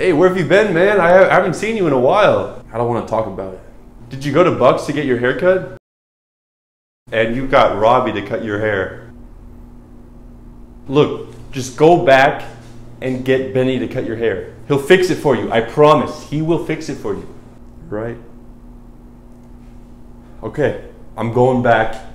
Hey, where have you been, man? I haven't seen you in a while. I don't want to talk about it. Did you go to Bucks to get your hair cut? And you got Robbie to cut your hair. Look, just go back and get Benny to cut your hair. He'll fix it for you. I promise. He will fix it for you. Right? Okay, I'm going back.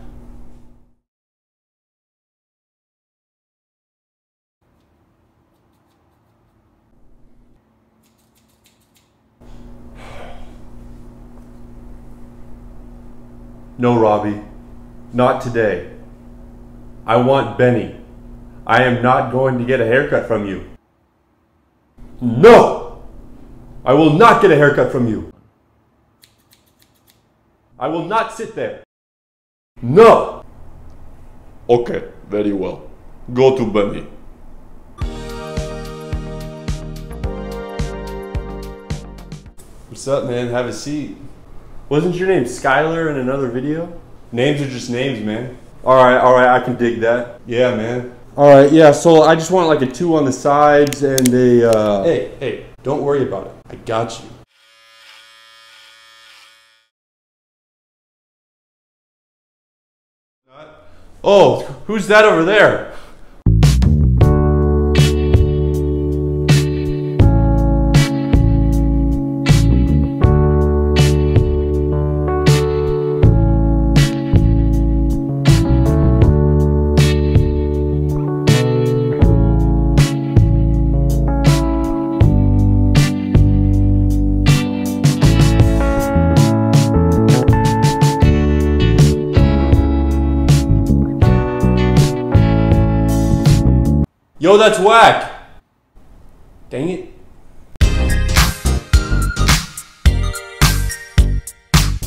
No, Robbie. Not today. I want Benny. I am not going to get a haircut from you. No! I will not get a haircut from you. I will not sit there. No! Okay, very well. Go to Benny. What's up, man? Have a seat. Wasn't your name Skylar in another video? Names are just names, man. All right, all right, I can dig that. Yeah, man. All right, yeah. So I just want like a two on the sides and a. Uh... Hey, hey, don't worry about it. I got you. Oh, who's that over there? Yo, that's whack. Dang it.